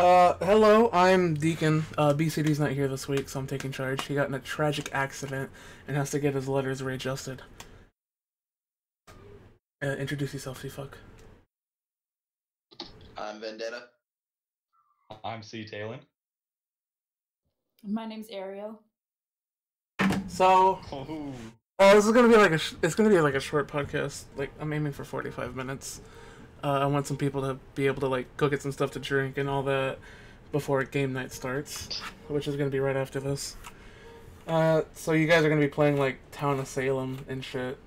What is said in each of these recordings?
Uh, hello, I'm Deacon. Uh, BCD's not here this week, so I'm taking charge. He got in a tragic accident and has to get his letters readjusted. Uh, introduce yourself, you fuck. I'm Vendetta. I'm C. Talon. My name's Ariel. So, Oh, uh, this is gonna be like a, sh- it's gonna be like a short podcast. Like, I'm aiming for 45 minutes. Uh, I want some people to be able to like go get some stuff to drink and all that before game night starts, which is gonna be right after this. Uh, so you guys are gonna be playing like Town of Salem and shit.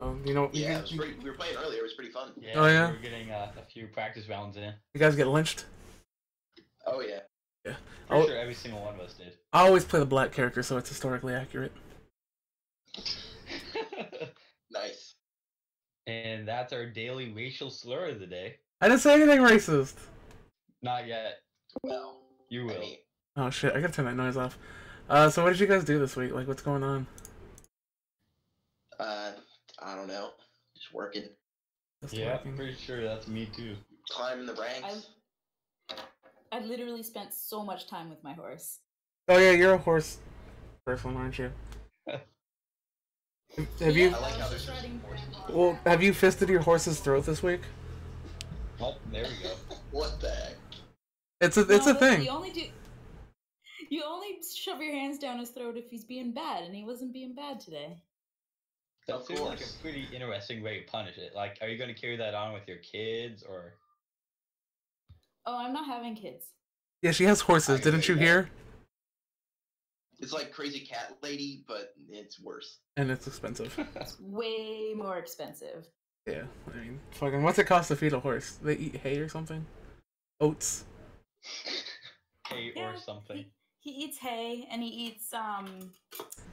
Um, you know, you, Yeah, it was pretty, we were playing earlier. It was pretty fun. yeah, Oh, yeah? We're getting uh, a few practice rounds in. you guys get lynched. Oh yeah. Pretty Oh. sure every single one of us did. I always play the black character, so it's historically accurate. Nice. and that's our daily racial slur of the day. I didn't say anything racist. Not yet. Well, You I will. mean, Oh shit! I gotta turn that noise off. Uh, so what did you guys do this week? Like, what's going on? uh, I don't know. Just working, Just yeah, working. I'm pretty sure that's me too. climbing the ranks. I literally spent so much time with my horse. Oh yeah, you're a horse person, aren't you? Have you? I like how was there's just riding- Well, have you fisted your horse's throat this week? Oh, there we go. what the heck? It's a it's No, a thing. You only do. You only shove your hands down his throat if he's being bad, and he wasn't being bad today. That Of seems like a pretty interesting way to punish it. Like, are you going to carry that on with your kids or? Oh, I'm not having kids. Yeah, she has horses. Didn't you agree. hear? It's like Crazy Cat Lady, but it's worse. And it's expensive. It's way more expensive. Yeah, I mean, fucking, what's it cost to feed a horse? They eat hay or something? Oats. hay Yeah, or something. He, he eats hay, and he eats um,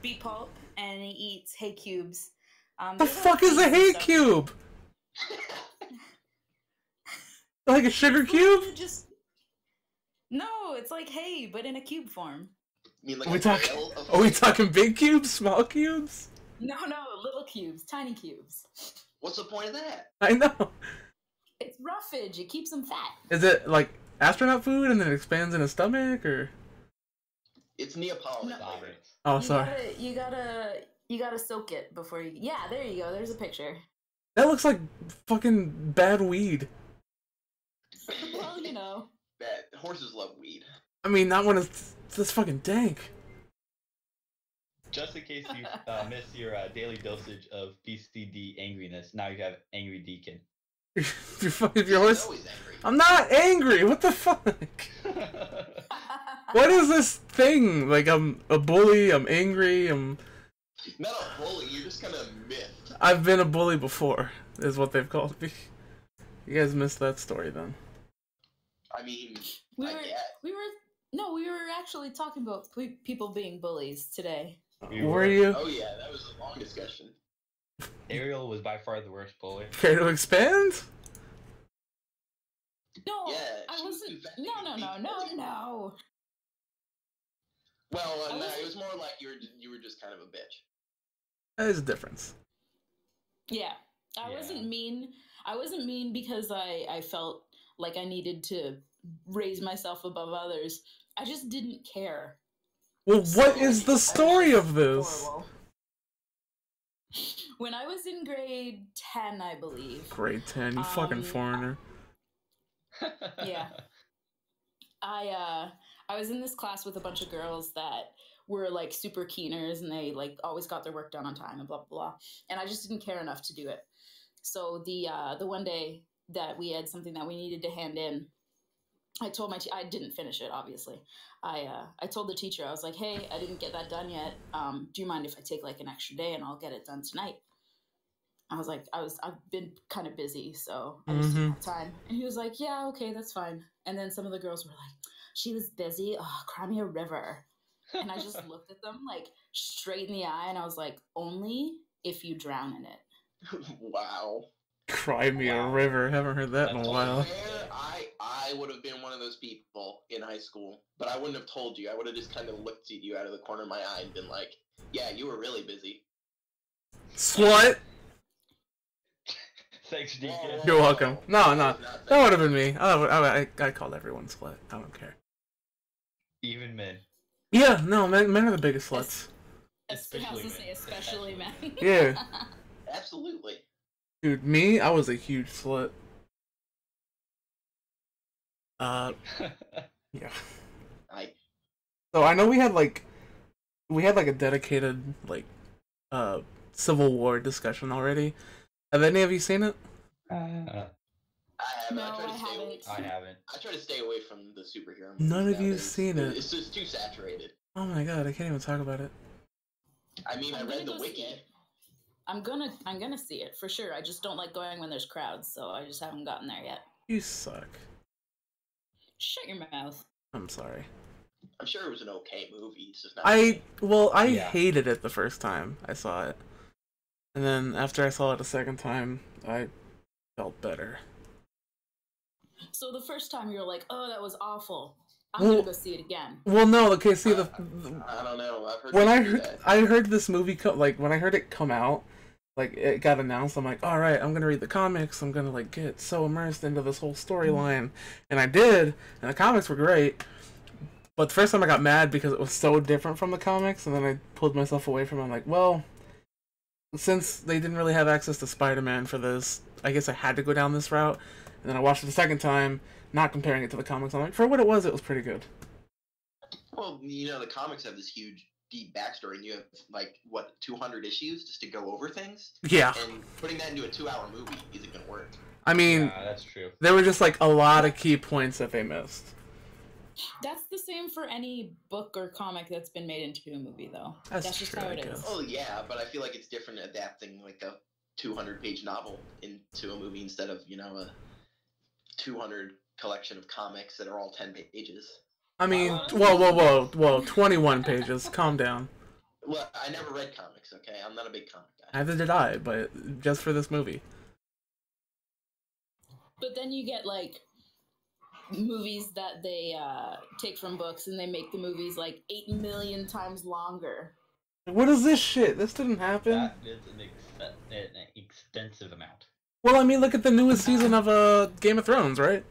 beet pulp, and he eats hay cubes. Um, The fuck is a hay stuff. cube? Like a sugar cube? Just no, it's like hay, but in a cube form. You mean like Are we a talking? of Are we talking big cubes? Small cubes? No, no, little cubes, tiny cubes. What's the point of that? I know. It's roughage. It keeps them fat. Is it like astronaut food and then it expands in his stomach, or? It's Neapolitan No. flavor. Oh, you sorry. Gotta, you gotta, you gotta soak it before you. Yeah, there you go. There's a picture. That looks like fucking bad weed. well, you know. That horses love weed. I mean, not when it's this fucking dank. Just in case you uh, missed your uh, daily dosage of BCD angriness, now you have Angry Deacon. if, your fu- if your horse, always angry. I'm not angry. What the fuck? What is this thing? Like I'm a bully. I'm angry. I'm. Not a bully. You're just kind of miffed. I've been a bully before. Is what they've called me. You guys missed that story then. I mean, we I were, get. we were, no, we were actually talking about pe- people being bullies today. We Were were. you? Oh yeah, that was a long discussion. Ariel was by far the worst bully. Care to expand? No, Yeah, I was wasn't. defending No, no, no, the no, no. Well, uh, no, was- it was more like you were you were just kind of a bitch. There's a difference. Yeah, I Yeah. wasn't mean. I wasn't mean because I I felt like I needed to raise myself above others. I just didn't care. Well, what So- is the story of this? Horrible. When I was in grade 10, I believe. Grade ten, you fucking Um, foreigner. Yeah. I uh I was in this class with a bunch of girls that were like super keeners and they like always got their work done on time and blah blah blah. And I just didn't care enough to do it. So the uh the one day that we had something that we needed to hand in, I told my te- I didn't finish it obviously. I uh I told the teacher I was like, "Hey, I didn't get that done yet. Um do you mind if I take like an extra day and I'll get it done tonight?" I was like, I was, I've been kind of busy, so I just didn't have time. And he was like, Yeah, okay, that's fine. And then some of the girls were like, She was busy. Oh, cry me a river. And I just looked at them like straight in the eye, and I was like, Only if you drown in it. wow. Cry me a river. Haven't heard that in a while. I I would have been one of those people in high school, but I wouldn't have told you. I would have just kind of looked at you out of the corner of my eye and been like, "Yeah, you were really busy." Slut. Thanks, Whoa, Deacon. You're welcome. No, no, that would have been me. I, would- I, I, I called everyone slut. I don't care. Even men. Yeah, no, men, men are the biggest sluts. Especially I men. especially men. Yeah. Absolutely. Dude, me, I was a huge slut. Uh, yeah. I So I know we had like, we had like a dedicated like, uh, Civil War discussion already. Have any of you seen it? Uh, I haven't. No, I try to I stay away. haven't. I haven't. I try to stay away from the superhero. None of you nowadays. seen it. It's just too saturated. Oh my god, I can't even talk about it. I mean, I I'm read the go see wiki. I'm gonna I'm gonna see it for sure. I just don't like going when there's crowds, so I just haven't gotten there yet. You suck. Shut your mouth. I'm sorry. I'm sure it was an okay movie. It's just not. I well, I Yeah. hated it the first time I saw it, and then after I saw it a second time, I felt better. So the first time you're like, oh, that was awful. I'm Well- gonna go see it again. Well, no, okay. See uh, the, I don't know. I've heard when I heard that. I heard this movie co- like when I heard it come out, like it got announced. I'm like, all right, I'm gonna read the comics. I'm gonna like get so immersed into this whole storyline, and I did. And the comics were great. But the first time I got mad because it was so different from the comics, and then I pulled myself away from it. I'm like, well, since they didn't really have access to Spider-Man for this, I guess I had to go down this route. And then I watched it the second time, not comparing it to the comics. I'm like, for what it was, it was pretty good. Well, you know, the comics have this huge, deep backstory, and you have like what 200 issues just to go over things, Yeah, and putting that into a two-hour movie isn't gonna work. I mean, yeah, that's true. there were just like a lot of key points that they missed. That's the same for any book or comic that's been made into a movie, though. That's That's, just true, how it is. Oh yeah, but I feel like it's different adapting like a 200-page novel into a movie instead of you know a 200 collection of comics that are all 10 pages. I mean, Uh, whoa, whoa, whoa, whoa, 21 pages. Calm down. Well, I never read comics. Okay, I'm not a big comic guy. Neither did I, but just for this movie. But then you get like movies that they uh, take from books and they make the movies like eight million times longer. What is this shit? This didn't happen. That is an, ex- an extensive amount. Well, I mean, look at the newest season of uh Game of Thrones, right?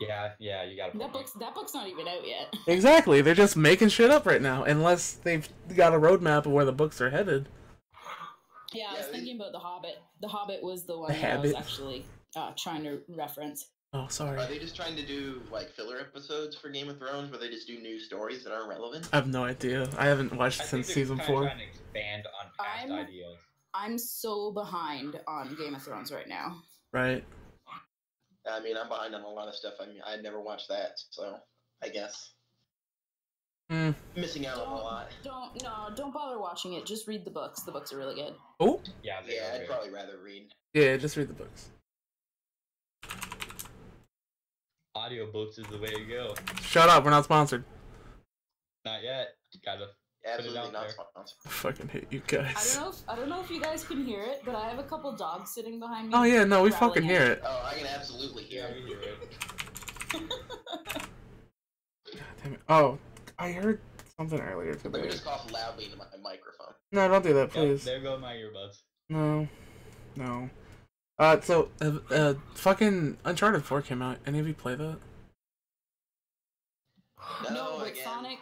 Yeah, yeah, you gotta. That book's that book's not even out yet. Exactly. They're just making shit up right now, unless they've got a roadmap of where the books are headed. Yeah, I was they- thinking about the Hobbit. The Hobbit was the one The that I was actually uh, trying to reference. Oh, sorry. Are they just trying to do like filler episodes for Game of Thrones, where they just do new stories that aren't relevant? I have no idea. I haven't watched I since think they're season four. Trying to expand on past I'm- ideas. I'm so behind on Game of Thrones right now. Right. I mean, I'm behind on a lot of stuff. I mean, I never watched that, so I guess Hmm. missing out on a lot. Don't no, don't bother watching it. Just read the books. The books are really good. Oh, Yeah, they Yeah, are I'd good. probably rather read. yeah. Just read the books. Audiobooks is the way to go. Shut up. We're not sponsored. Not yet. Gotta. Absolutely not sponsored. I fucking hate you guys. I guys. don't know. If, I don't know if you guys can hear it, but I have a couple dogs sitting behind me. Oh yeah, no, we fucking hear it. Oh, I can absolutely hear Yeah, it. hear it. God damn it. Oh, I heard something earlier Let me today. just cough loudly into my microphone. No, don't do that, Yep, please. there go my earbuds. No, no. Uh, so uh, uh, fucking Uncharted Four came out. Any of you play that? No, no, but again. Sonic.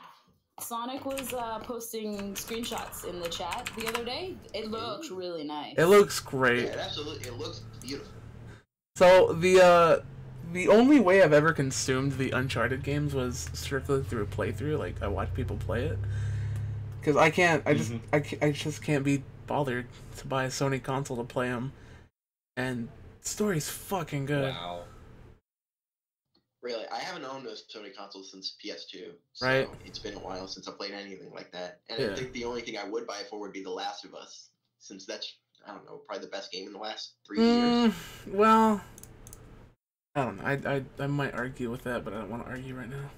Sonic was uh, posting screenshots in the chat the other day. It looks really nice. It looks Yeah, great. it absolutely. It looks beautiful. So the uh, the only way I've ever consumed the Uncharted games was strictly through a playthrough. Like I watch people play it, because I can't. I just Mhm. I, I just can't be bothered to buy a Sony console to play them. And story's fucking good. Wow. Really, I haven't owned a Sony console since PS2. So Right. It's been a while since I played anything like that. And Yeah. I think the only thing I would buy it for would be The Last of Us, since that's I don't know, probably the best game in the last three years. Mm, well, I don't know. I, I I might argue with that, but I don't want to argue right now.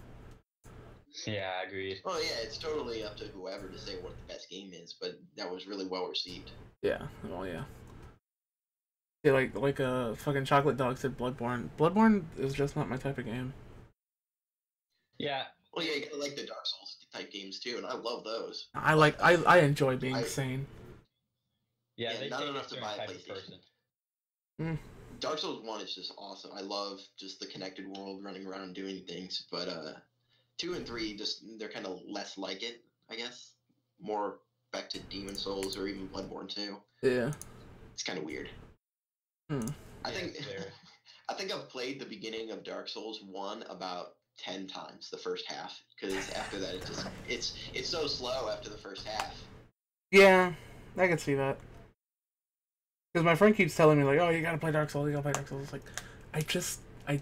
Yeah, I agreed. Well, yeah, it's totally up to whoever to say what the best game is, but that was really well received. Yeah. Well, yeah. Yeah, like like a fucking chocolate dog said Bloodborne. Bloodborne is just not my type of game. Yeah, Well, yeah, you gotta like the Dark Souls type games too, and I love those. I like I I enjoy being I- sane. yeah, Yeah, they not enough to buy a type PlayStation. person. Mm. Dark Souls One is just awesome. I love just the connected world, running around doing things. But uh, two and three just they're kind of less like it, I guess. More back to Demon's Souls or even Bloodborne two. Yeah. It's kind of weird. Hmm. I think I think I've played the beginning of Dark Souls one about ten times the first half because after that it just it's it's so slow after the first half. Yeah, I can see that. Because my friend keeps telling me like, "Oh, you gotta play Dark Souls. You gotta play Dark Souls." Like, I just, I,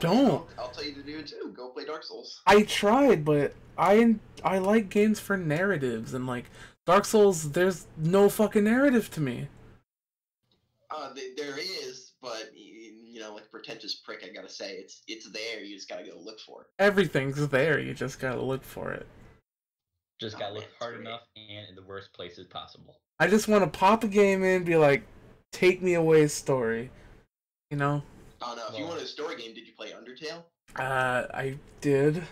Don't. I'll, I'll tell you to do it too. Go play Dark Souls. I tried, but I, I like games for narratives, and like Dark Souls, there's no fucking narrative to me. Uh, there is, but you know, like pretentious prick, I gotta say, it's it's there. You just gotta go look for it. Everything's there. You just gotta look for it. Just Oh, gotta man, look hard great. enough and in the worst places possible. I just want to pop a game in, be like, take me away, story. You know? Oh no! If you Well- want a story game, did you play Undertale? Uh, I did,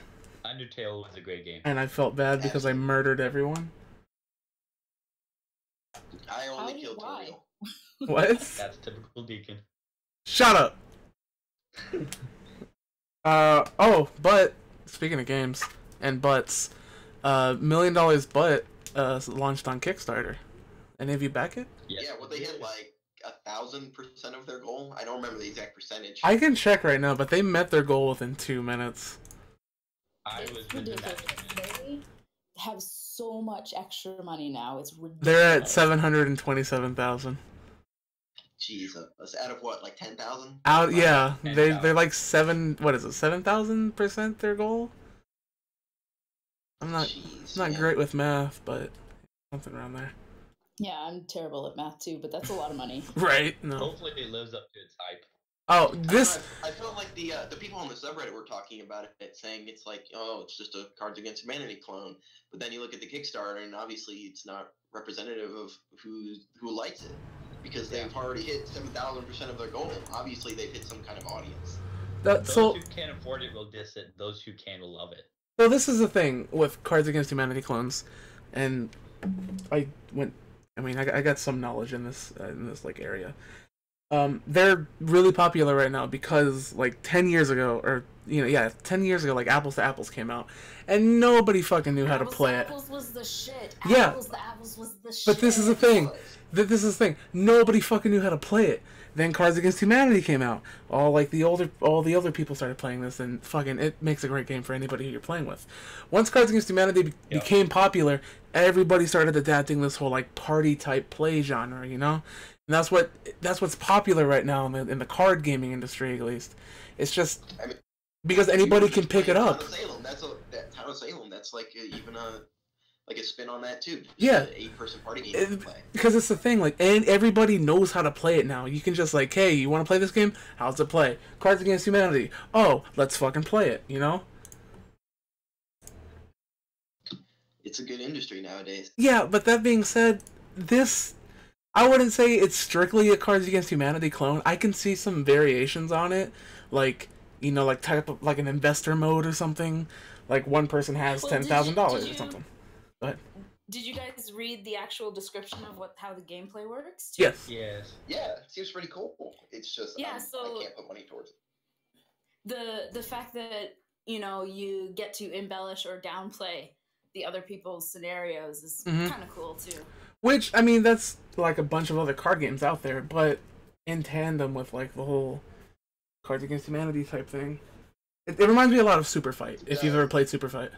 Undertale was a great game. and I felt bad because I murdered everyone. I only How- killed why? Toriel. What? That's typical Deacon. Shut up. uh oh, but speaking of games and butts, uh, Million Dollars But uh launched on Kickstarter. Any of you back it? Yes, yeah, well, they hit like a thousand percent of their goal. I don't remember the exact percentage. I can check right now, but they met their goal within two minutes. I was ridiculous. They have so much extra money now. It's ridiculous. They're at seven hundred and twenty-seven thousand. Jesus, out of what, like ten thousand? Out, yeah, And they out. they're like seven. What is it? Seven thousand percent their goal. I'm not Jeez, not man. great with math, but something around there. Yeah, I'm terrible at math too, but that's a lot of money. Right? No. Hopefully it lives up to its hype. Oh, I know, this. I, I felt like the uh, the people on the subreddit were talking about it, saying it's like, oh, it's just a Cards Against Humanity clone. But then you look at the Kickstarter, and obviously it's not representative of who who likes it, because they've already hit seven thousand percent of their goal. Obviously, they've hit some kind of audience. That, Those so who can't afford it will diss it. Those who can will love it. So this is the thing with Cards Against Humanity clones, and I went. I mean, I, got- I got some knowledge in this uh, in this like area. Um, they're really popular right now because like ten years ago, or you know, yeah, ten years ago, like Apples to Apples came out, and nobody fucking knew how to Apples play it. Apples was the shit. Yeah. Apples to apples was the shit. But this is the thing. Th- This is the thing. Nobody fucking knew how to play it. Then Cards Against Humanity came out. All like the older, all the older people started playing this, and fucking, it makes a great game for anybody who you're playing with. Once Cards Against Humanity be- Yeah. became popular, everybody started adapting this whole like party type play genre. You know, and that's what that's what's popular right now in the in the card gaming industry, at least. It's just I mean, because anybody can pick it up. Town of Salem, that's a that Town of Salem. That's like a, even a like a spin on that too. Just Yeah. an eight person party game you It- play. because it's the thing like and everybody knows how to play it now you can just like hey you want to play this game how's it play cards against humanity oh let's fucking play it you know It's a good industry nowadays. yeah but that being said this i wouldn't say it's strictly a cards against humanity clone i can see some variations on it like you know like type of like an investor mode or something like one person has Well, ten did thousand you- dollars or you- something Did you guys read the actual description of what how the gameplay works? too? yes Yes. Yeah, it seems pretty cool. It's just Yeah, I'm- so- I can't put money towards it. the the fact that you know you get to embellish or downplay the other people's scenarios is Mhm. kind of cool too. Which I mean, that's like a bunch of other card games out there, but in tandem with like the whole Cards Against Humanity type thing. It, it reminds me a lot of Super Fight. If you've ever played Super Fight,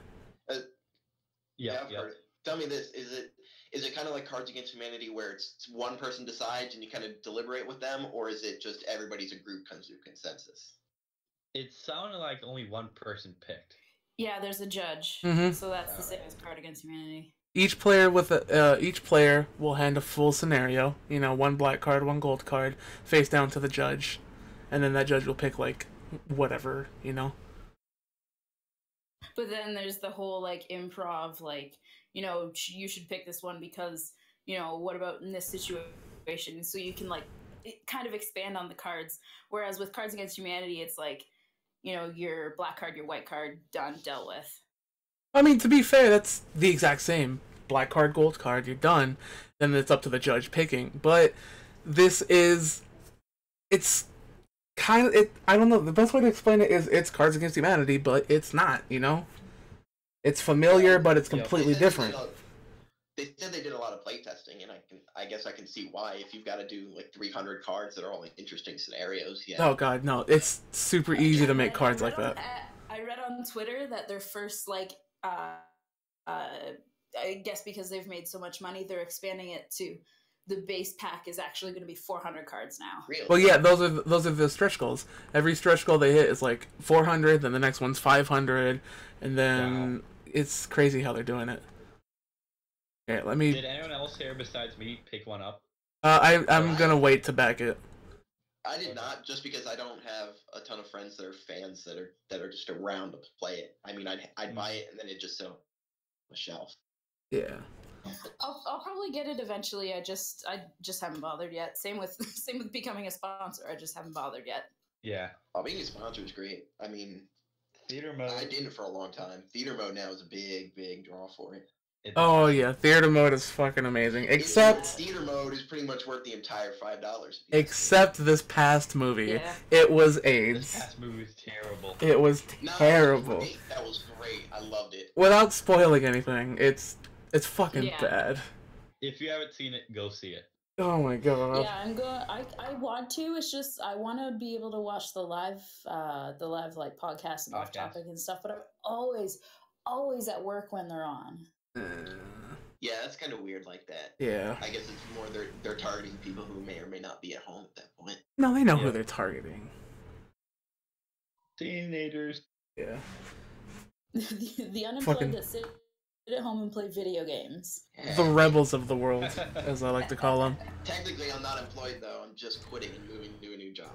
Yeah. I've yeah. heard it. Tell me this: is it is it kind of like Cards Against Humanity, where it's, it's one person decides and you kind of deliberate with them, or is it just everybody's a group comes to a consensus? It sounded like only one person picked. Yeah, there's a judge, Mhm. so that's the same Alright. as Card Against Humanity. each player with a uh, each player will hand a full scenario. You know, one black card, one gold card, face down to the judge, and then that judge will pick like whatever. You know. But then there's the whole like improv, like you know you should pick this one because you know what about in this situation? So you can like kind of expand on the cards. Whereas with Cards Against Humanity, it's like you know your black card, your white card, done, dealt with. I mean, to be fair, that's the exact same. Black card, gold card, you're done. Then it's up to the judge picking. But this is it's kind of it. I don't know. The best way to explain it is it's Cards Against Humanity, but it's not. You know, it's familiar, but it's completely They said they different. did a- They said they did a lot of playtesting, and I can, I guess I can see why. If you've got to do like 300 cards that are all like interesting scenarios, yeah. Oh god, no! It's super easy to make cards read like on- that. I read on Twitter that their first like uh uh I guess because they've made so much money, they're expanding it to the base pack is actually going to be 400 cards now. Really? Well, yeah, those are those are the stretch goals. Every stretch goal they hit is like 400, then the next one's 500, and then it's crazy how they're doing it. Okay, let me. Did anyone else here besides me pick one up? Uh, I I'm gonna wait to back it. I did not, just because I don't have a ton of friends that are fans that are that are just around to play it. I mean, I'd I'd buy it and then it just sit on the shelf. Yeah. I'll, I'll probably get it eventually. I just I just haven't bothered yet. Same with same with becoming a sponsor. I just haven't bothered yet. Yeah. Oh, being a sponsor is great. I mean, Theater mode. I did it for a long time. Theater mode now is a big, big draw for it. it's- Oh yeah, theater mode is fucking amazing. Except theater mode is pretty much worth the entire five dollars. except this past movie, Yeah. it was This past movie was terrible. It was terrible. That was great. I loved it. Without spoiling anything, it's it's fucking Yeah. bad. If you haven't seen it, go see it. Oh my god. Yeah, I'm going. I I want to. It's just I want to be able to watch the live, uh, the live like podcast and off topic and stuff. But I'm always, always at work when they're on. Uh, Yeah, that's kind of weird like that. yeah. I guess it's more they're they're targeting people who may or may not be at home at that point. No, they know who they're targeting. Teenagers. Yeah. the, the unemployed Fucking- that sit at home and play video games. The rebels of the world, as I like to call them. Technically, I'm not employed though. I'm just quitting and moving to a new job.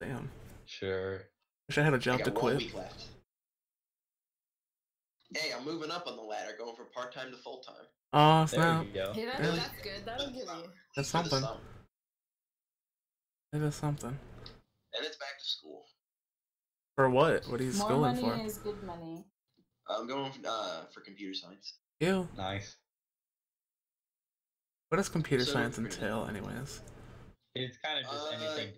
Damn. Sure. Wish I had a job got to one quit. week left. Hey, I'm moving up on the ladder, going from part time to full time. Oh, There snap. you go. Hey, that, Really? that's good. That'll give you. That's something. summer. It is something. And it's back to school. For what? What are you More schooling money for? is good money. I'm going uh, for computer science. Ew. Nice. What does computer So- science entail, anyways? It's kind of just Uh, anything.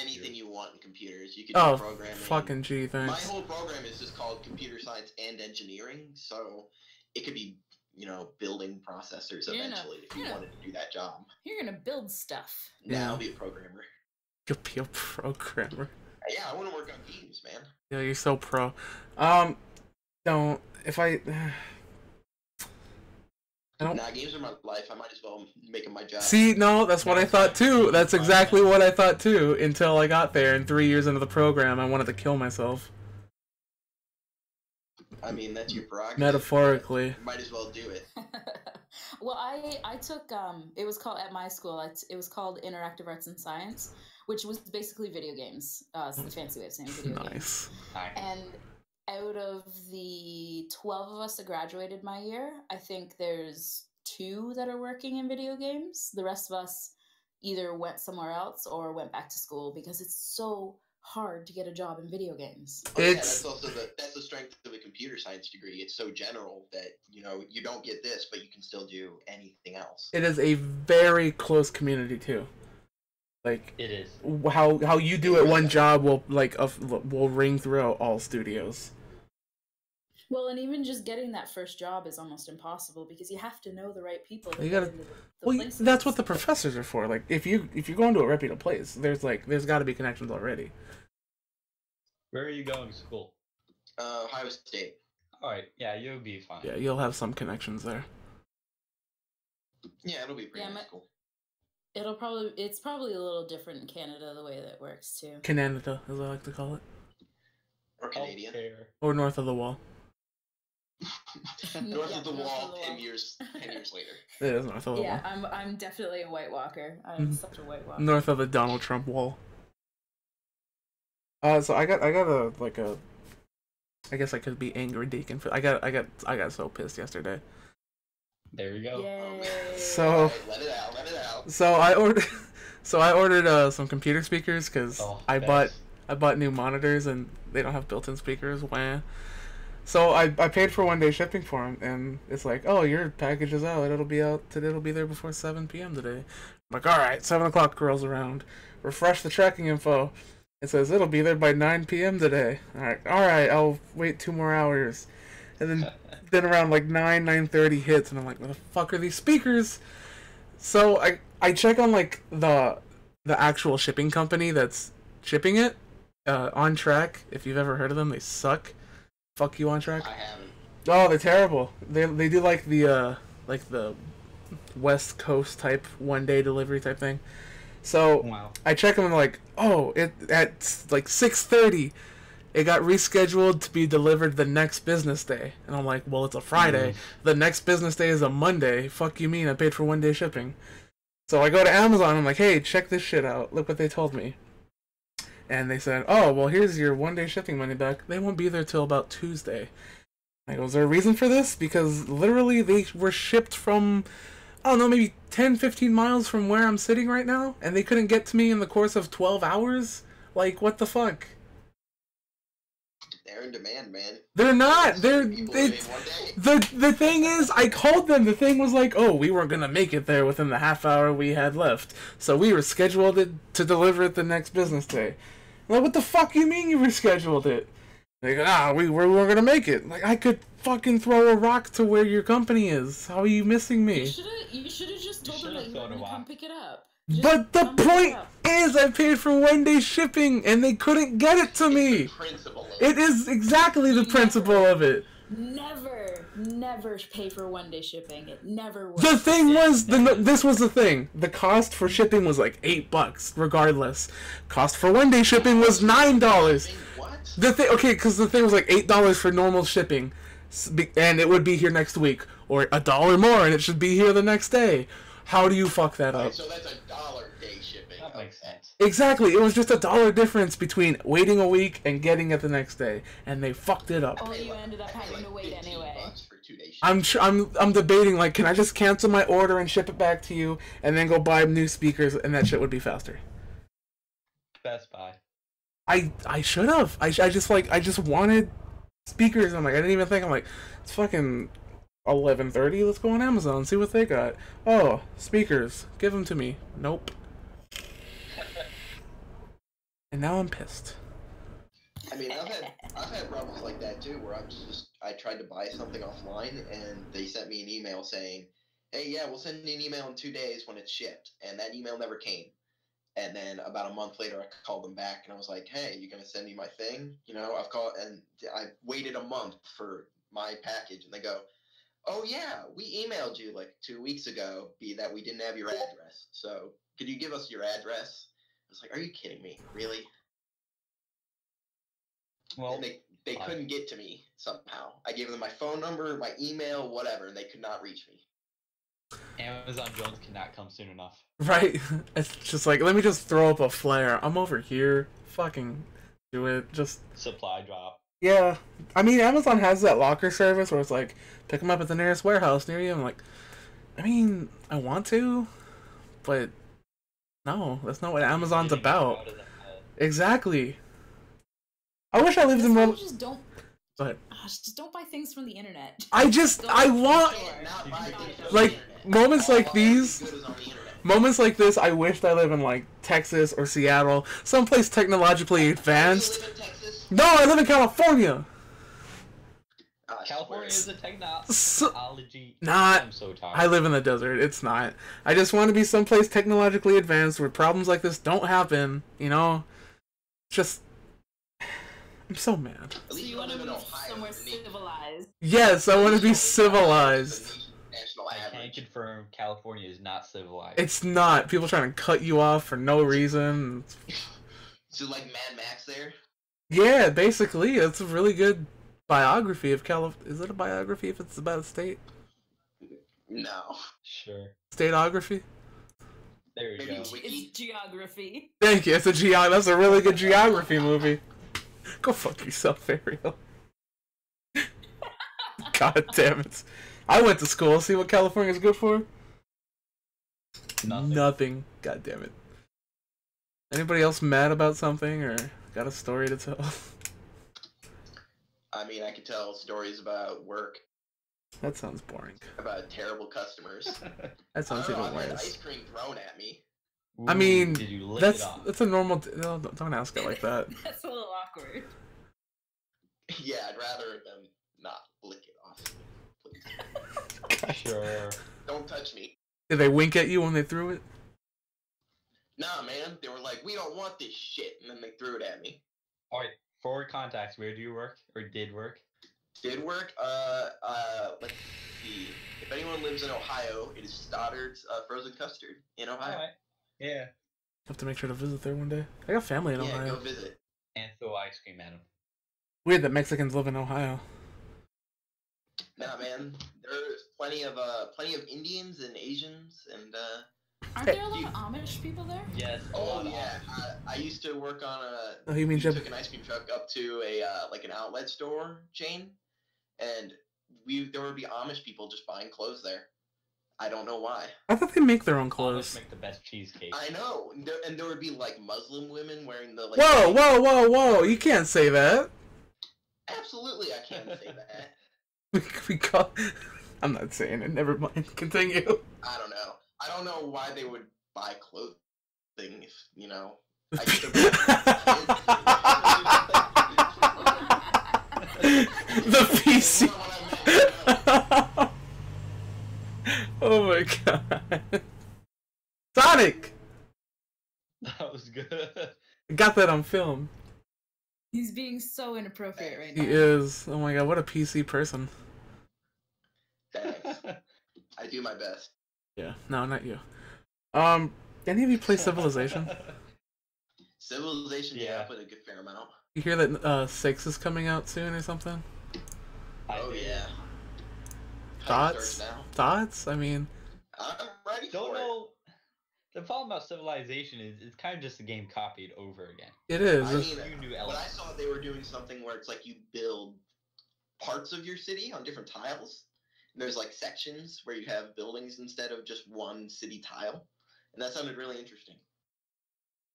Anything you want in computers, you can do Oh, programming. fucking G, My whole program is just called computer science and engineering, so it could be, you know, building processors Yeah, no, eventually if you yeah. wanted to do that job. You're gonna build stuff. Now Yeah. I'll be a programmer. You'll be a programmer. Yeah, I want to work on games, man. Yeah, you're so pro. Um, don't. If I. I don't. Nah, games are my life. I might as well make them my job. See, no, that's what I thought too. That's exactly what I thought too. Until I got there, and three years into the program, I wanted to kill myself. I mean, that's your prerogative. Metaphorically. Might as well do it. well, I I took um it was called at my school. I t- it was called Interactive Arts and Science, which was basically video games. Uh, it's the fancy way of saying video games. Nice. Nice. And out of the 12 of us that graduated my year, I think there's two that are working in video games. The rest of us either went somewhere else or went back to school because it's so hard to get a job in video games. Oh, yeah, It's- that's also the that's the strength of a computer science degree. It's so general that you know you don't get this, but you can still do anything else. It is a very close community too. Like It is. how how you do it one job will like of will ring throughout all studios. Well, and even just getting that first job is almost impossible because you have to know the right people. to You gotta- the- the Well, places. that's what the professors are for. Like if you if you go into a reputable place, there's like there's got to be connections already. Where are you going to school? Uh, Ohio State. All right. Yeah, you'll be fine. Yeah, you'll have some connections there. Yeah, it'll be pretty Yeah, my- cool. It'll probably it's probably a little different in Canada the way that works too. Canada, as I like to call it, Or Canadian. Healthcare. or north of the wall. North Yeah, of the north wall, of the ten wall. years, ten years later. It is north of the Yeah, I'm I'm definitely a White Walker. I'm Mm-hmm. Mhm. such a White Walker. North of the Donald Trump wall. Uh, so I got I got a like a. I guess I could be angry deacon for I got I got I got so pissed yesterday. There you go. Yay. So- So I ordered, so I ordered uh, some computer speakers because Oh, I best. bought I bought new monitors and they don't have built-in speakers. Wah. So I, I paid for one day shipping for them and it's like, oh, your package is out. It'll be out today. It'll be there before 7 p.m. today. I'm like, all right, seven o'clock rolls around. Refresh the tracking info. It says it'll be there by 9 p.m. today. All right, all right, I'll wait two more hours. And then, then around like 9, 9:30 hits, and I'm like, what the fuck are these speakers? So I I check on like the the actual shipping company that's shipping it. Uh, OnTrac. If you've ever heard of them, they suck. Fuck you OnTrac. I haven't. Oh, they're terrible. They they do like the uh like the West Coast type one day delivery type thing. So Wow. I check them and like, oh, it at like six thirty, it got rescheduled to be delivered the next business day, and I'm like, well, it's a Friday. Mm. The next business day is a Monday. Fuck you mean I paid for one day shipping? So I go to Amazon. I'm like, hey, check this shit out. Look what they told me. And they said, oh, well, here's your one day shipping money back. They won't be there till about Tuesday. I go, is there a reason for this? Because literally they were shipped from, I don't know, maybe 10, 15 miles from where I'm sitting right now, and they couldn't get to me in the course of 12 hours? Like, what the fuck? They're in demand, man. They're not. They're it's, the the thing is, I called them. The thing was like, oh, we weren't gonna make it there within the half hour we had left, so we were scheduled it to deliver it the next business day. I'm like, what the fuck you mean you rescheduled it? They go, ah, we, we weren't gonna make it. Like, I could fucking throw a rock to where your company is. How are you missing You me? should have. You should have just You told them shoulda that you thrown were gonna come pick it up. Just But the come pick it point is, I paid for one day shipping, and they couldn't get it to me. It's the principle of It is exactly the principle of it. Never, never pay for one day shipping. It never works. The thing was, the this was the thing. The cost for shipping was like eight bucks, regardless. Cost for one day shipping was nine dollars. The thing, okay, because the thing was like eight dollars for normal shipping, and it would be here next week, or a dollar more, and it should be here the next day. How do you fuck that Okay, up? so that's a dollar day shipping. That makes sense. Exactly, it was just a dollar difference between waiting a week and getting it the next day, and they fucked it up. Oh, you ended up I pay having to like wait 15 anyway. bucks for two day shipping. I'm tr- I'm I'm debating like, can I just cancel my order and ship it back to you, and then go buy new speakers, and that shit would be faster. Best Buy. I I should have. I, sh- I just like I just wanted speakers. I'm like I didn't even think. I'm like it's fucking eleven thirty. Let's go on Amazon see what they got. Oh, speakers. Give them to me. Nope. And now I'm pissed. I mean, I've had I've had problems like that too, where I'm just I tried to buy something offline and they sent me an email saying, "Hey, yeah, we'll send you an email in two days when it's shipped," and that email never came. And then about a month later, I called them back and I was like, "Hey, you gonna send me my thing?" You know, I've called and I waited a month for my package, and they go, "Oh yeah, we emailed you like two weeks ago, be that we didn't have your address. So could you give us your address?" I was like, "Are you kidding me? Really?" Well, and they they fine. couldn't get to me somehow. I gave them my phone number, my email, whatever, and they could not reach me. Amazon drones cannot come soon enough. Right? It's just like let me just throw up a flare. I'm over here. Fucking do it. Just Supply drop. Yeah. I mean, Amazon has that locker service where it's like pick them up at the nearest warehouse near you. I'm like, I mean, I want to, but no, that's not what Amazon's about. out of the hell. Exactly. I wish I lived in why one. just don't. But ah, just don't buy things from the internet. I just I want store. Not You buy can- things from Like, moments like these- good is on the internet. moments like this. I wish I live in like Texas or Seattle, someplace technologically advanced. You live in Texas? No, I live in California. Uh, I California is a techno- So, technology. Not- I'm so tired. I live in the desert. It's not. I just want to be someplace technologically advanced where problems like this don't happen. You know, just. I'm so mad. So you you want to live in move somewhere civilized. Yes, I want to be civilized. I can average. confirm California is not civilized. It's not. People trying to cut you off for no reason. So like Mad Max there. Yeah, basically, it's a really good biography of Calif. Is it a biography if it's about a state? No. Sure. Stateography? There you go. It's geography. Thank you. It's a geo. That's a really good geography movie. Go fuck yourself, Ariel. God damn it! I went to school. See what California's good for? Nothing. Nothing. God damn it. Anybody else mad about something or got a story to tell? I mean, I could tell stories about work. That sounds boring. about terrible customers. That I sounds don't know, even I've had worse. ice cream thrown at me. I mean, did you lick That's it off? that's a normal. No, don't don't ask it like that. That's a little awkward. Yeah, I'd rather them not lick it off. Please. Sure. Don't touch me. Did they wink at you when they threw it? Nah, man. They were like, we don't want this shit, and then they threw it at me. All right. Forward contacts. Where do you work or did work? Did work. Uh, uh, let's see. If anyone lives in Ohio, it is Stoddard's uh, frozen custard in Ohio. All right. Yeah. Have to make sure to visit there one day. I got family in yeah, Ohio. go visit. And throw ice cream at them. Weird that Mexicans live in Ohio. Nah, man. There's plenty of uh, plenty of Indians and Asians, and uh, Aren't Hey, there a lot you- of Amish people there? Yes. a oh lot of yeah. I, I used to work on a Oh, you mean we took an ice cream truck up to a uh, like an outlet store chain, and we there would be Amish people just buying clothes there. I don't know why. I thought they make their own Amish clothes. make the best cheesecake. I know, and there, and there would be like Muslim women wearing the like. Whoa, whoa, whoa, whoa! You can't say that. Absolutely, I can't say that. We, we call. I'm not saying it. Never mind. Continue. I don't know. I don't know why they would buy clothing if you know. I the PC. That's not what I meant, oh my god. Sonic! That was good. I got that on film. He's being so inappropriate right now. He is. Oh my god, what a PC person. Thanks. I do my best. Yeah, no, not you. Um, any of you play Civilization? Civilization, yeah, Yeah. I played a good fair amount. You hear that uh six is coming out soon or something? Oh yeah. Thoughts? Hype starts now. Thoughts? I mean, I'm ready Don't for know. The problem about Civilization is it's kind of just a game copied over again. it it. is. I mean, You knew when I saw they were doing something where it's like you build parts of your city on different tiles. And there's like sections where you have buildings instead of just one city tile, and that sounded really interesting.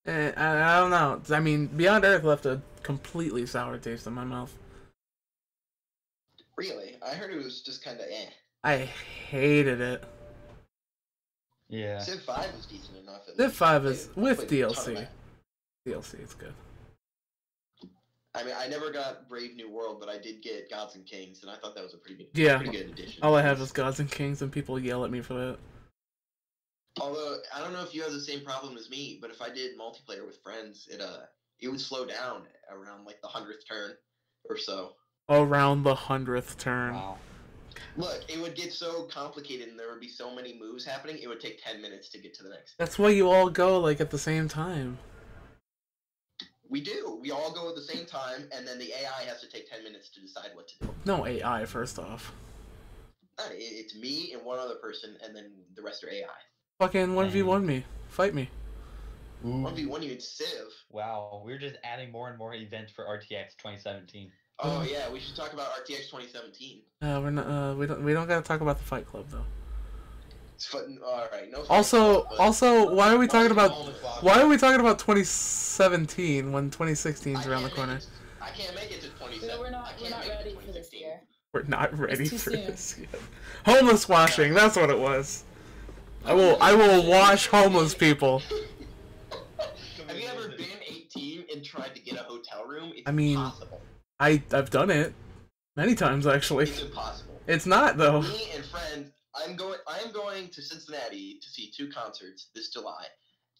Eh, I, I don't know. I mean, Beyond Earth left a completely sour taste in my mouth. Really, I heard it was just kind of eh. I hated it. Yeah. Civ Five was decent enough. at Civ least. 5 is- with played a ton of DLC. DLC, it's good. I mean, I never got Brave New World, but I did get Gods and Kings, and I thought that was a pretty good, Yeah. pretty good addition. All I have is Gods and Kings, and people yell at me for that. Although I don't know if you have the same problem as me, but if I did multiplayer with friends, it uh it would slow down around like the hundredth turn or so. Around the hundredth turn. Wow. Look, it would get so complicated, and there would be so many moves happening. It would take ten minutes to get to the next. That's why you all go like at the same time. We do. We all go at the same time, and then the AI has to take ten minutes to decide what to do. No AI, first off. Not- It's me and one other person, and then the rest are AI. Fucking one v one me, fight me. One v one, you need Civ. Wow. We're just adding more and more events for RTX 2017. Oh yeah, we should talk about RTX 2017. Uh, we're not. Uh, we don't. We don't gotta talk about the Fight Club though. It's fun. All right, no. Also, but- also, why are we talking about? Why are we talking about 2017 when 2016 is around the corner? make it- I can't make it to 27. No, we're not. We're not make it to ready for this year. We're not ready for soon. this yet. Homeless washing. That's what it was. I will. I will wash homeless people. Have you ever been 18 and tried to get a hotel room? It's I mean- impossible. I I've done it many times actually. It's impossible. It's not though. Me and friends, I'm going. I am going to Cincinnati to see two concerts this July,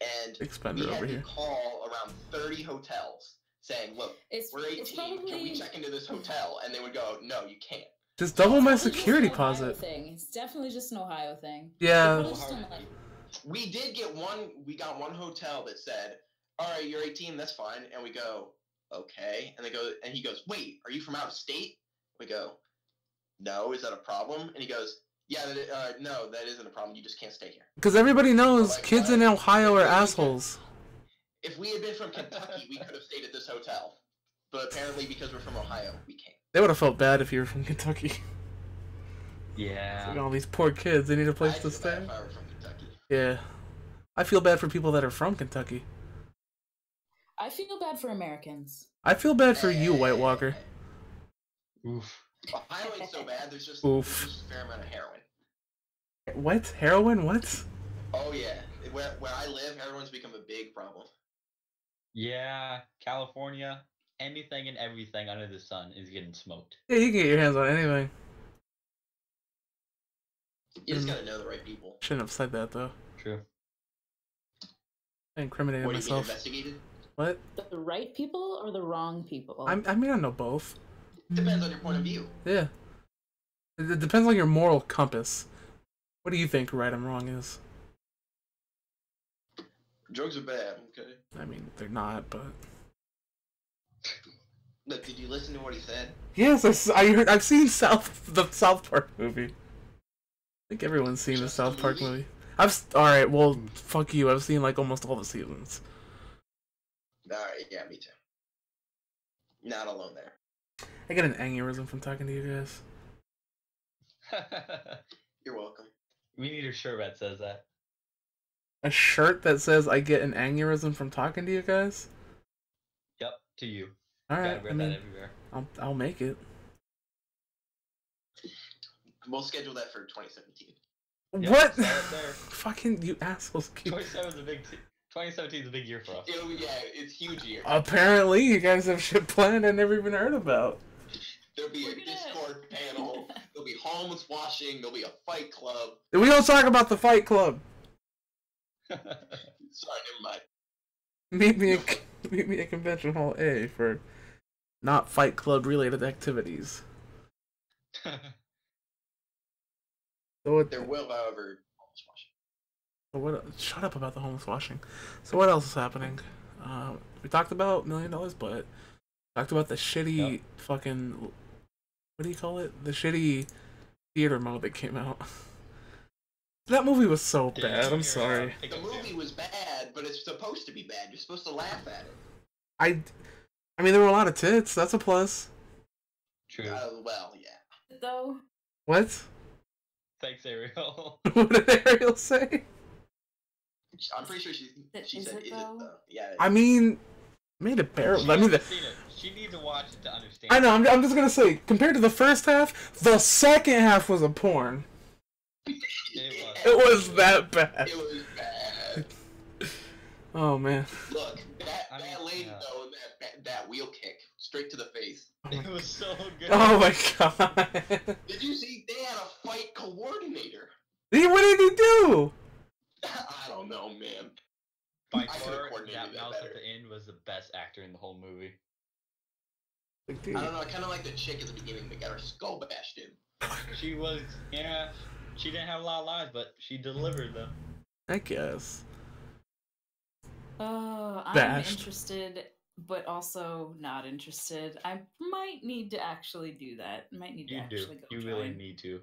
and we had over to here. call around 30 hotels saying, "Look, It's we're 18. it's Can we check into this hotel?" And they would go, "No, you can't." Just double my it's probably just security an deposit. Thing. It's definitely just an Ohio thing. Yeah. They probably just don't like- We did get one. We got one hotel that said, "All right, you're 18. That's fine." And we go, "Okay." And they go, and he goes, "Wait, are you from out of state?" We go, "No. Is that a problem?" And he goes, "Yeah, that i- uh, no, that isn't a problem. You just can't stay here." Because everybody knows Like, kids what? in Ohio are assholes. If we had been from Kentucky, we could have stayed at this hotel. But apparently, because we're from Ohio, we can't. They would have felt bad if you were from Kentucky. Yeah. Like, all these poor kids, they need a place I'd to feel bad stay. If I were from Kentucky. Yeah. I feel bad for people that are from Kentucky. I feel bad for Americans. I feel bad for you, White Walker. Oof. Ohio ain't so bad. There's just, Oof. there's just a fair amount of heroin. What heroin? What? Oh yeah, where where I live, heroin's become a big problem. Yeah, California, anything and everything under the sun is getting smoked. Yeah, you can get your hands on anything. You just Mm. gotta know the right people. Shouldn't have said that though. True. I incriminated What do you mean myself. What? The right people or the wrong people? I, I mean, I know both. Depends on your point of view. Yeah. It, it depends on your moral compass. What do you think right and wrong is? Drugs are bad. Okay. I mean, they're not, but Look, did you listen to what he said? yes, I heard. I've seen South the South Park movie. I think everyone's seen the Just the South Park movie? movie. I've all right. Well, fuck you. I've seen like almost all the seasons. All right. Yeah, me too. Not alone there. I get an aneurysm from talking to you guys. You're welcome. we need a shirt that says that. A shirt that says "I get an aneurysm from talking to you guys." Yep, to you. All Gotta right. wear I mean, that everywhere. I'll I'll make it. We'll schedule that for 2017. Yep, what? Fucking you assholes! Keep... 27 is a big. T- 2017 is a big year for us. It'll, yeah, it's huge year. Apparently, you guys have shit planned I never even heard about. There'll be a We're Discord panel. There'll be homeless washing. There'll be a fight club. We don't talk about the Fight Club. Sorry, never mind. Meet me at meet me at Convention Hall A for not Fight Club related activities. So what? There will, however, homeless washing. So what? Shut up about the homeless washing. So what else is happening? Uh, we talked about Million Dollars but Talked about the shitty Yep. fucking. What do you call it? The shitty theater mode that came out. that movie was so bad. you I'm sorry. The movie was bad, but it's supposed to be bad. You're supposed to laugh at it. I. I mean, there were a lot of tits. That's a plus. True. Uh, well, yeah. Though What? Thanks, Ariel. what did Ariel say? I'm pretty sure she Is she it said, "Is it though? though?" Yeah. I mean, made a bearable. She I mean, the, seen it. She needs to watch it to understand. I know. I'm, I'm just gonna say, compared to the first half, the second half was a porn. It Yeah, It was that bad. It was bad. Oh man. Look, that I that mean, lady yeah. though, that, that that wheel kick straight to the face. It oh was so good. Oh my god. Did you see? They had a fight coordinator. He- what did he do? I don't know, man. By I could've far, that that mouse better. at the end was the best actor in the whole movie. Like, dude, I don't know. I kind of like the chick at the beginning that got her skull bashed in. She was, yeah, she didn't have a lot of lines, but she delivered them. I guess. Oh, I'm Bashed. interested, but also not interested. I might need to actually do that. Might need to You do. actually go You try. really need to.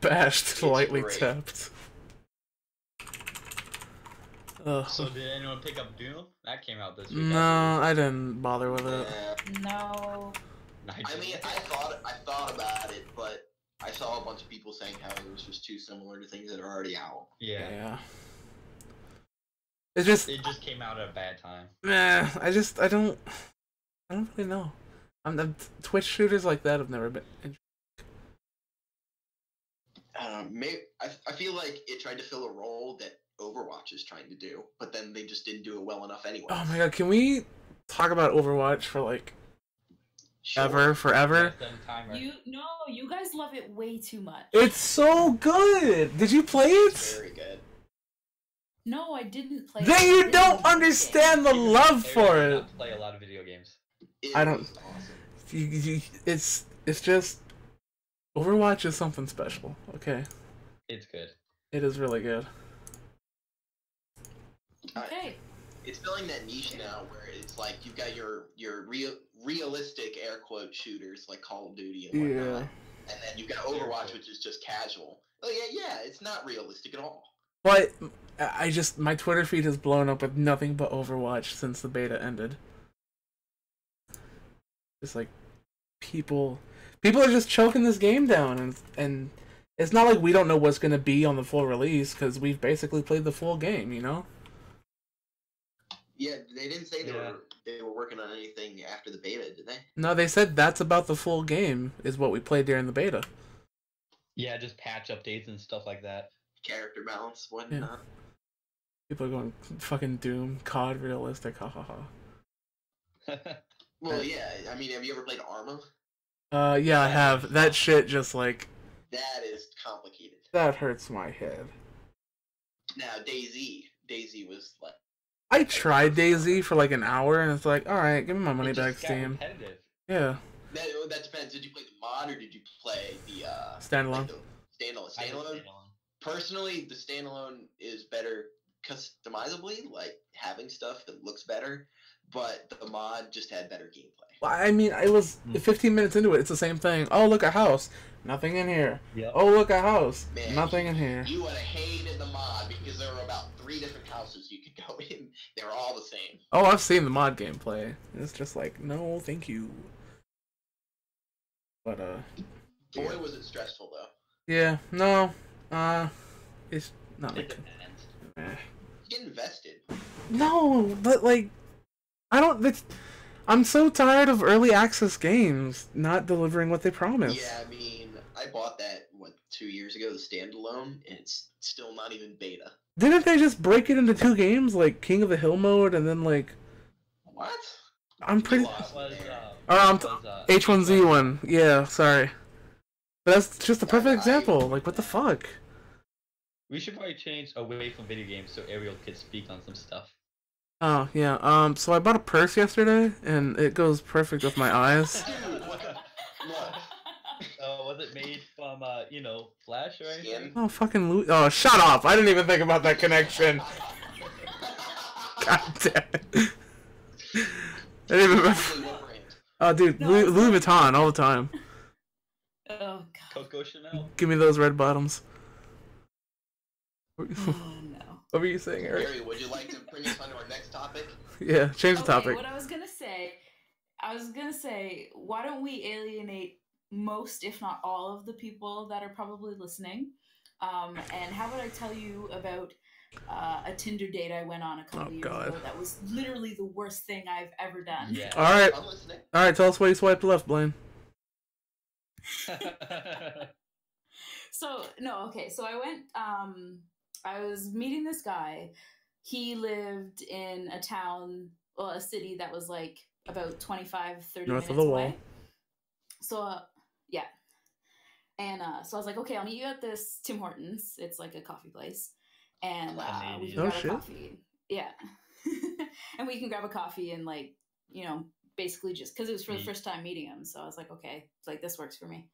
Bashed, lightly great. tapped. Ugh. So did anyone pick up Doom? That came out this week. no, I didn't bother with it. Yeah. No. I, I mean, I thought I thought about it, but I saw a bunch of people saying how it was just too similar to things that are already out. yeah, Yeah. It's just, it just came out at a bad time. nah. I just, I don't, I don't really know. I'm the Twitch shooters like that have never been. Um, may I, I feel like it tried to fill a role that Overwatch is trying to do, but then they just didn't do it well enough anyway. Oh my god, can we talk about Overwatch for like Sure. ever, forever? Less than timer. You no, you guys love it way too much. It's so good. Did you play It's it? very good. No, I didn't play. Then it. you I don't understand the Even love for it. not Play a lot of video games. It I don't- awesome. You, you, it's it's just Overwatch is something special. Okay, It's good. it is really good. Okay. It's filling that niche now where it's like you've got your your real realistic air quote shooters like Call of Duty and whatnot, Yeah. and then you've got Overwatch, which is just casual. Oh yeah, yeah, it's not realistic at all. But I I just my Twitter feed has blown up with nothing but Overwatch since the beta ended. Just like people, people are just choking this game down, and and it's not like we don't know what's gonna be on the full release because we've basically played the full game, you know. Yeah, they didn't say they Yeah. were they were working on anything after the beta, did they? No, they said that's about the full game. Is what we played during the beta. Yeah, just patch updates and stuff like that. Character balance, whatnot. People are going fucking Doom, COD realistic, ha ha ha. Well, yeah. I mean, have you ever played Arma? Uh, yeah, I have. That shit just like That is complicated. that hurts my head. Now, DayZ, DayZ was like I tried DayZ for like an hour, and it's like, all right, give me my money back, Steam. Yeah, that. That depends. Did you play the mod or did you play the uh, standalone. like the standalone? Standalone. standalone. Personally, the standalone is better customizably, like having stuff that looks better. But the mod just had better gameplay. Well, I mean, I was Hmm. 15 minutes into it. It's the same thing. Oh, look a house. Nothing in here. Yep. Oh, look a house. Man, Nothing in here. You would have hated the mod because there were about three different houses you could go in. They were all the same. Oh, I've seen the mod gameplay. It's just like, no, thank you. But uh, Boy, Yeah. was it stressful though. yeah, no, uh, it's not It like. depends. eh. Get invested. No, but like, I don't. That's, I'm so tired of early access games not delivering what they promise. Yeah, I mean, I bought that what two years ago, the standalone, and it's still not even beta. Didn't they just break it into two games, like King of the Hill mode, and then like What? I'm pretty. You That lost was, uh, Oh, I'm was, uh, H1Z1. Yeah, sorry. That's just a perfect I- example. Like, what the fuck? We should probably change away from video games so Ariel could speak on some stuff. Oh yeah. Um. So I bought a purse yesterday, and it goes perfect with my eyes. Dude, what? What? Uh, was it made from, uh, you know, Flash or anything? Oh fucking Louis. Oh, shut up! I didn't even think about that connection. God damn. it. I didn't even. Probably what? Oh, dude, No, Louis, Louis. Vuitton all the time. Oh god. Coco Chanel? Give me those red bottoms. what Oh no. were you saying, Eric? Gary, would you like to bring us on to our next topic? Yeah, change the Okay, topic. what I was gonna say, I was gonna say, why don't we alienate most, if not all, of the people that are probably listening? Um, and how about I tell you about uh, a Tinder date I went on a couple Oh, years God. ago that was literally the worst thing I've ever done. Yeah. All right, I'm listening. all right. Tell us why you swiped left, Blaine. So no, okay. So I went. Um, I was meeting this guy. He lived in a town, well, a city that was like about 25, 30 North of minutes the wall. away. So uh, yeah, and uh, so I was like, okay, I'll meet you at this Tim Hortons. It's like a coffee place, and uh, we can Oh, grab shit. a coffee. Yeah, and we can grab a coffee and like you know basically just because it was for the first time meeting him. So I was like, okay, like this works for me.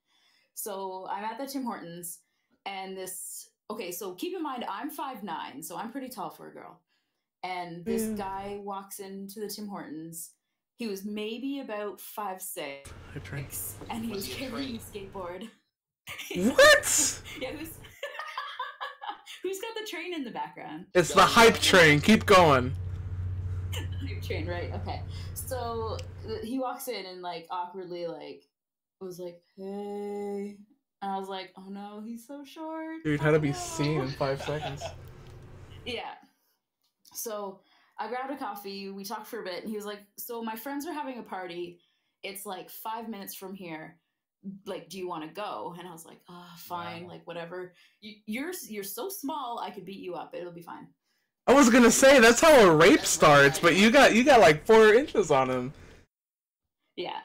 So I'm at the Tim Hortons, and this. Okay, so keep in mind I'm five nine, so I'm pretty tall for a girl. And this Yeah. guy walks into the Tim Hortons. He was maybe about five six, I drink. and he Was was carrying a skateboard. What? yeah, who's who's got the train in the background? It's the hype train. Keep going. Hype train, right? Okay. So he walks in and like awkwardly like was like, "Hey," and I was like, "Oh no, he's so short." Dude, oh, how to be oh, seen in five seconds. Yeah. So I grabbed a coffee. We talked for a bit, and he was like, "So my friends are having a party. It's like five minutes from here. Like, do you want to go?" And I was like, "Oh, fine. Wow. Like, whatever. You, you're you're so small. I could beat you up. It'll be fine." I was gonna say that's how a rape starts, but you got you got like four inches on him. Yeah.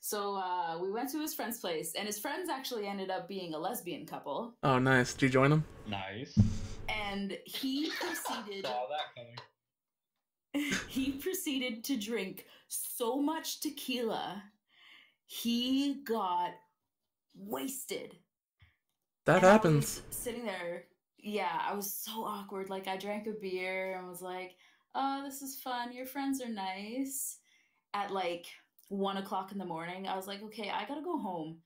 So uh, we went to his friend's place, and his friends actually ended up being a lesbian couple. Oh, nice. Did you join them? nice. And he proceeded. Saw that coming. he proceeded to drink so much tequila, he got wasted. That And happens. sitting there, yeah, I was so awkward. Like I drank a beer and was like, "Oh, this is fun. Your friends are nice." At like one o'clock in the morning, I was like, "Okay, I gotta go home."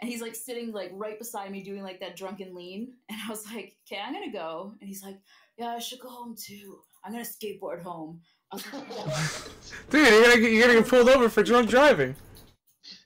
And he's like sitting like right beside me, doing like that drunken lean. And I was like, "Okay, I'm gonna go." And he's like, "Yeah, I should go home too. I'm gonna skateboard home." I was like, Dude, you're gonna get, you're gonna get pulled over for drunk driving.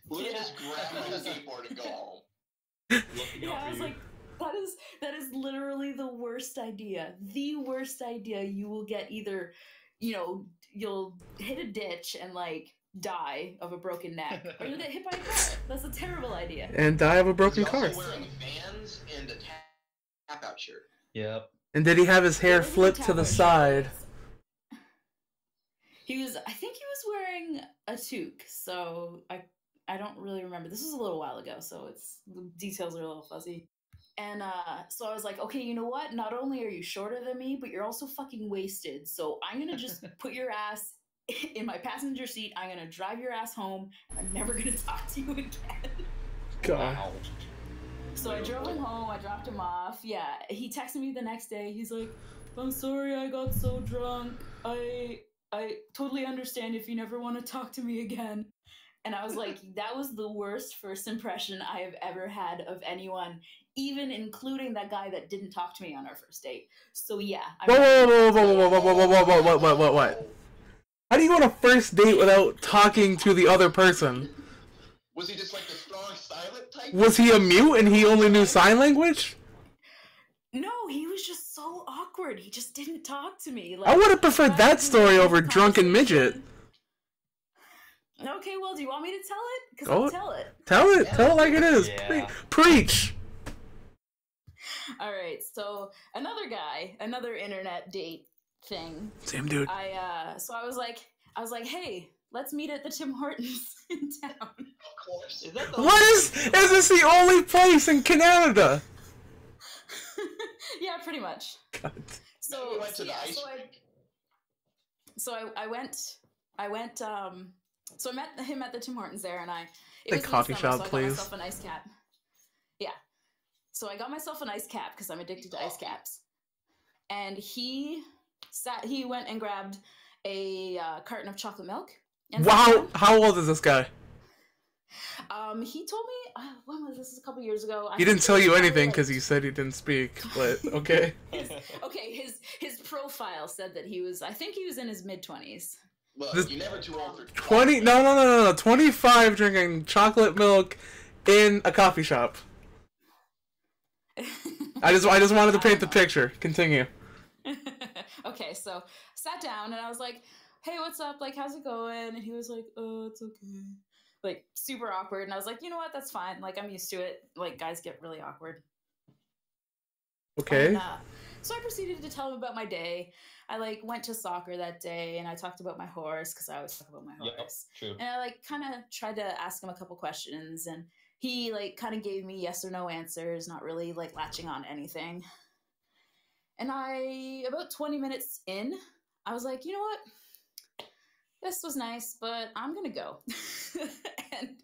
We'll Yeah. just grab my skateboard and go home. Looking Yeah, I was you. like, that is that is literally the worst idea. The worst idea. You will get either, you know, you'll hit a ditch and like die of a broken neck, or you'll get hit by a car. That's a terrible idea. And die of a broken car. wearing Vans and a tap out shirt. Yep. And did he have his hair What flipped to the side? He was. I think he was wearing a toque. So I. I don't really remember. This was a little while ago, so it's the details are a little fuzzy. And uh, so I was like, okay, you know what? Not only are you shorter than me, but you're also fucking wasted. So I'm gonna just put your ass in my passenger seat. I'm gonna drive your ass home. I'm never gonna talk to you again. God. Wow. So I drove him home. I dropped him off. Yeah, he texted me the next day. He's like, "I'm sorry, I got so drunk. I I totally understand if you never want to talk to me again." And I was like, "That was the worst first impression I have ever had of anyone, even including that guy that didn't talk to me on our first date." So yeah, I Whoa, whoa, whoa, whoa, whoa, whoa, whoa, whoa, whoa, whoa, whoa, whoa, whoa, what? How do you go on a first date without talking to the other person? Was he just like the strong silent type? Was he a mute and he only knew sign language? No, he was just so awkward. He just didn't talk to me. Like, I would have preferred that story over drunken midget. Okay, well, do you want me to tell it? Because I'll tell it. Tell it, tell it like it is. Yeah. Pre- preach. All right, so another guy, another internet date thing. Same dude. I uh, so I was like, I was like, hey, let's meet at the Tim Hortons in town. Of course. Is that the What is? Is this the only place in Canada? yeah, pretty much. God. So we went to so the yeah, ice so I, so I, I went I went um so I met him at the Tim Hortons there and I it The was coffee summer, shop, so I please. got myself an ice cap. Yeah. So I got myself an ice cap because I'm addicted to ice caps. And he sat he went and grabbed a uh, carton of chocolate milk. And Wow. down. How old is this guy? Um he told me uh, when was this a couple years ago. I He didn't tell you probably, anything like- because he said he didn't speak. But okay. Okay, his his profile said that he was I think he was in his mid 20s. Look, you're never too old for Twenty? No, no, no, no, no. Twenty-five drinking chocolate milk in a coffee shop. I just, I just wanted to paint the picture. Continue. okay, so sat down and I was like, "Hey, what's up? Like, how's it going?" And he was like, "Oh, it's okay." Like super awkward, and I was like, "You know what? That's fine. Like, I'm used to it. Like, guys get really awkward." Okay. And, uh, so I proceeded to tell him about my day. I like went to soccer that day, and I talked about my horse because I always talk about my horse. Yep, horse. true. And I like kind of tried to ask him a couple questions, and he like kind of gave me yes or no answers, not really like latching on anything. And I, about 20 minutes in, I was like, you know what? This was nice, but I'm gonna go. and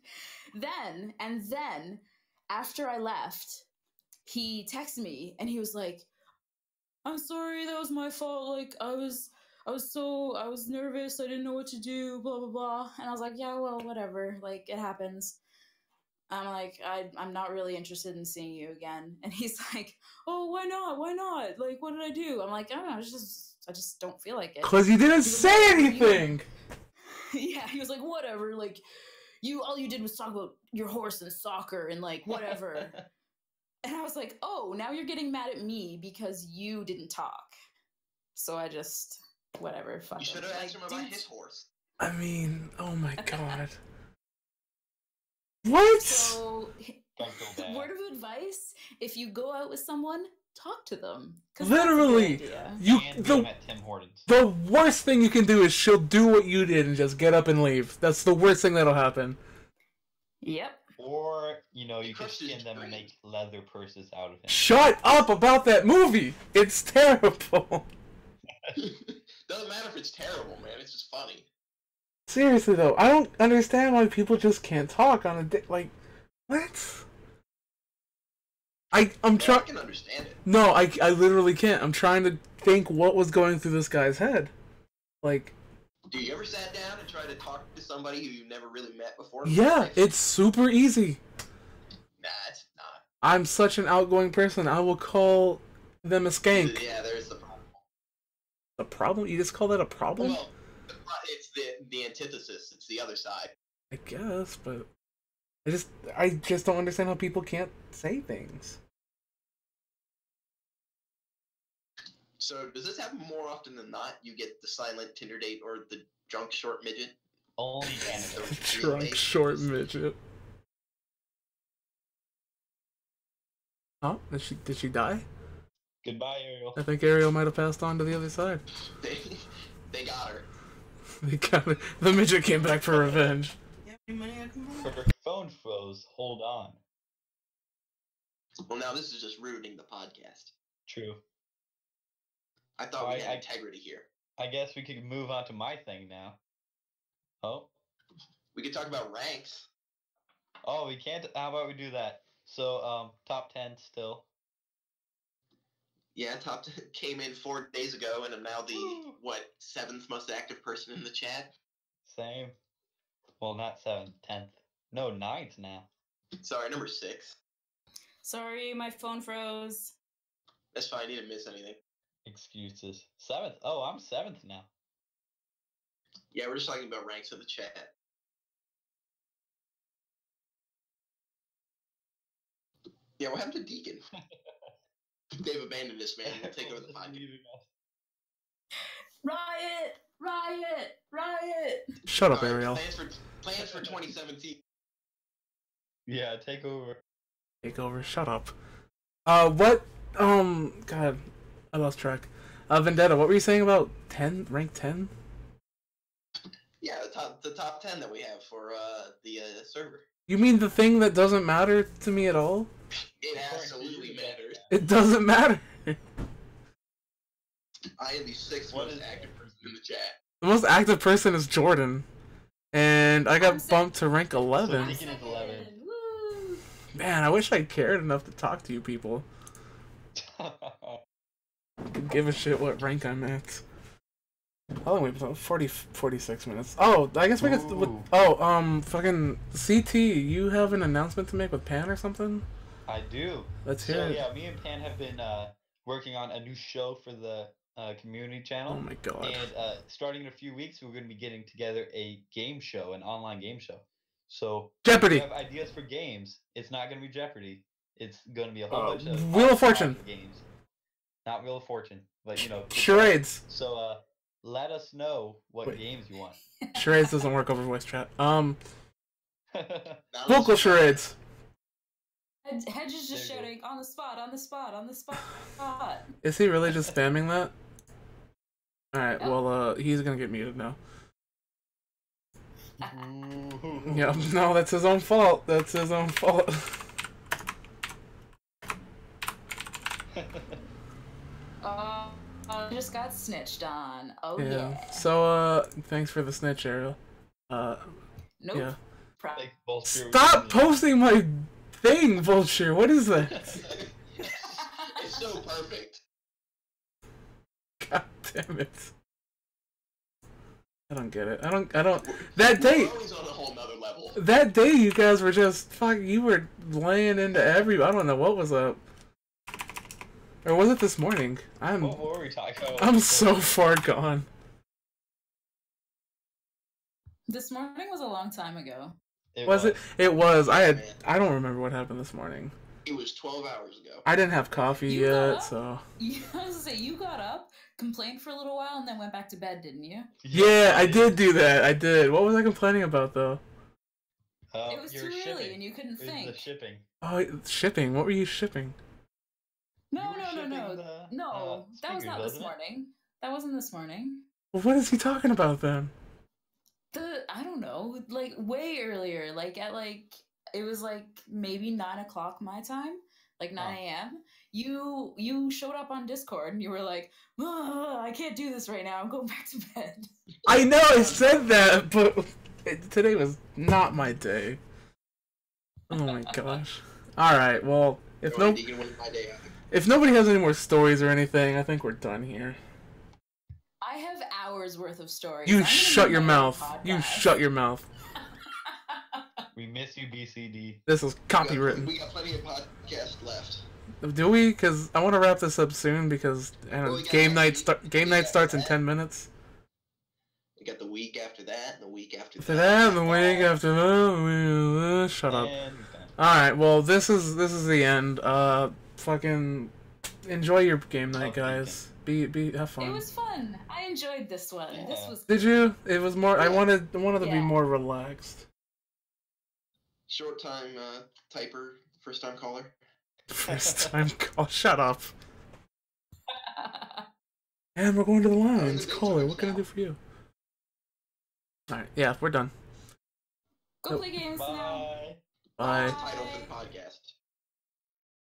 then, and then, after I left, he texted me and he was like, I'm sorry, that was my fault. Like, I was I was so I was nervous. I didn't know what to do. Blah blah blah. And I was like, yeah, well, whatever. Like it happens. I'm like, I I'm not really interested in seeing you again. And he's like, oh, why not? Why not? Like, what did I do? I'm like, I don't know. It's just I just don't feel like it. Cause you didn't say anything. yeah, he was like, whatever. Like, you all you did was talk about your horse and soccer and like whatever. and I was like, oh, now you're getting mad at me because you didn't talk. So I just whatever. Fuck You should have asked Like, him about his horse. I mean, oh my god. What? So, Don't feel bad. word of advice: if you go out with someone, talk to them. 'cause that's a good Literally, you and the Tim Hortons. the worst thing you can do is she'll do what you did and just get up and leave. That's the worst thing that'll happen. Yep. Or, you know, you could skin them and make leather purses out of him. Shut up about that movie. It's terrible. Doesn't matter if it's terrible, man. It's just funny. Seriously though, I don't understand why people just can't talk on a day. Like, what? I I'm Yeah, I trying. can understand it. No, I I literally can't. I'm trying to think what was going through this guy's head. Like, Do you ever sat down and try to talk to somebody who you've never really met before? yeah, it's super easy. Nah, it's not. I'm such an outgoing person. I will call them a skank. Yeah, there's the problem. A problem? You just call that a problem? Well, it's the the antithesis. It's the other side. I guess, but I just I just don't understand how people can't say things. So does this happen more often than not? You get the silent Tinder date or the drunk short midget? Only anecdotes. Drunk short midget. Oh, did she did she die? Goodbye, Ariel. I think Ariel might have passed on to the other side. They, they got her. They got it. The midget came back for revenge. Her phone froze. Hold on. Well, now this is just ruining the podcast. True. I thought we I- had I- integrity here. I guess we could move on to my thing now. Oh. We could talk about ranks. Oh, we can't. How about we do that? So, um, top 10 still. Yeah, top t- came in four days ago, and I'm now the Woo. what seventh most active person in the chat. Same. Well, not 7th, 10th. No, ninth now. Sorry, number six. Sorry, my phone froze. That's fine. I didn't miss anything. Excuses. 7th. Oh, I'm 7th now. Yeah, we're just talking about ranks in the chat. Yeah, what happened to Deacon? They've abandoned us, man. We'll take over the Everyone's podcast. Riot! Riot! Riot! Shut up, Alright, Ariel. Plans for plans for 2017. Yeah, take over. Take over. Shut up. Uh, what? Um, God, I lost track. Uh, Vendeta. What were you saying about ten? Rank ten? Yeah, the top the top ten that we have for uh, the uh, server. You mean the thing that doesn't matter to me at all? It absolutely matters. It doesn't matter. I am the sixth What most active person in the chat. The most active person is Jordan, and I I'm got bumped to rank eleven. Deacon is 11. Man, I wish I cared enough to talk to you people. Could give a shit what rank I'm at. How long we been? 40, 46 minutes. Oh, I guess we could. Ooh. oh, um, fucking CT. You have an announcement to make with Pan or something? I do. Let's hear So it. yeah, me and Pan have been uh, working on a new show for the uh, community channel. Oh my god. And uh, starting in a few weeks, we're going to be getting together a game show, an online game show. So if Jeopardy. you have ideas for games, it's not going to be Jeopardy. It's going to be a whole Uh, bunch of Wheel of Fortune. games. Not Wheel of Fortune, but you know. Charades. So uh, let us know what Wait. games you want. Charades doesn't work over voice chat. Um, Now vocal charades. Hedge, Hedge is just There go. shouting on the spot, on the spot, on the spot. Is he really just spamming that? Alright, Yep. well, uh, he's gonna get muted now. Ooh. Yeah, no, that's his own fault. That's his own fault. Uh, I just got snitched on. Oh yeah. yeah. So, uh, thanks for the snitch, Ariel. Uh, Nope. yeah. Pro- Like, Stop posting my thing, Vulture. What is that? it's so perfect. God damn it. I don't get it. I don't. I don't. That day. On a whole nother level. That day, you guys were just fuck. You were laying into every. I don't know what was up. Or was it this morning? I'm. What, what were we talking about? I'm so far gone. This morning was a long time ago. It Was it? It was. I had. I don't remember what happened this morning. It was 12 hours ago. I didn't have coffee You yet, so. You, I was gonna say you got up, complained for a little while, and then went back to bed, didn't you? Yeah, I did do that. I did. What was I complaining about though? Uh, it was too were early, shipping. and you couldn't It was think. the shipping. Oh, shipping. What were you shipping? No, You no, no, no, the, no. uh, that was not this it? morning. That wasn't this morning. Well, what is he talking about then? The I don't know, like way earlier, like at like it was like maybe nine o'clock my time, like nine nine Oh. a.m. You you showed up on Discord and you were like, "Ugh, I can't do this right now. I'm going back to bed. I know I said that, but today was not my day. Oh my gosh. All right. Well, if no, Deacon, win my day out. if nobody has any more stories or anything, I think we're done here. I have hours worth of stories. You shut your mouth. You shut your mouth. We miss you, BCD. This is We got- copywritten. We got plenty of podcasts left. Do we? Because I want to wrap this up soon because I don't know, Well, we game night week- start. Game night starts in that. ten minutes. We got the week after that, and the week after After that. that, the week after that, we- uh, shut up. And we're. All right. Well, this is this is the end. Uh, fucking enjoy your game night, Okay, guys. Be be have fun. It was fun. I enjoyed this one. This was. Did you? It was more. I Yeah. wanted. I wanted to be more relaxed. Short time uh, typer, first time caller. First time call. Shut up. And we're going to the lines. good Call it. What can I do for you? All right. Yeah, we're done. Go play games now. Bye. Bye.